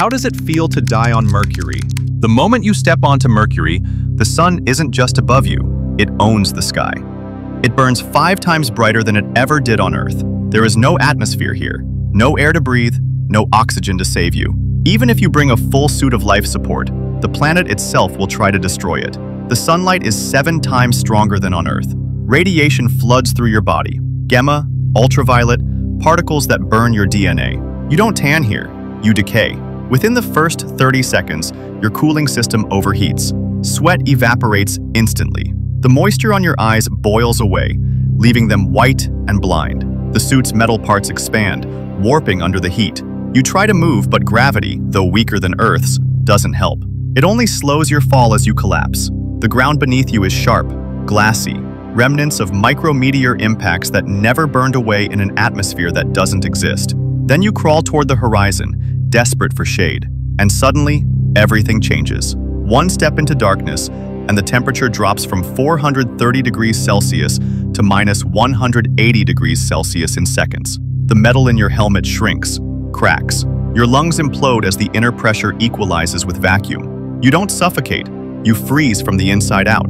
How does it feel to die on Mercury? The moment you step onto Mercury, the sun isn't just above you, it owns the sky. It burns five times brighter than it ever did on Earth. There is no atmosphere here, no air to breathe, no oxygen to save you. Even if you bring a full suit of life support, the planet itself will try to destroy it. The sunlight is seven times stronger than on Earth. Radiation floods through your body. Gamma, ultraviolet, particles that burn your DNA. You don't tan here, you decay. Within the first 30 seconds, your cooling system overheats. Sweat evaporates instantly. The moisture on your eyes boils away, leaving them white and blind. The suit's metal parts expand, warping under the heat. You try to move, but gravity, though weaker than Earth's, doesn't help. It only slows your fall as you collapse. The ground beneath you is sharp, glassy, remnants of micrometeor impacts that never burned away in an atmosphere that doesn't exist. Then you crawl toward the horizon, desperate for shade. And suddenly, everything changes. One step into darkness, and the temperature drops from 430 degrees Celsius to minus 180 degrees Celsius in seconds. The metal in your helmet shrinks, cracks. Your lungs implode as the inner pressure equalizes with vacuum. You don't suffocate, you freeze from the inside out.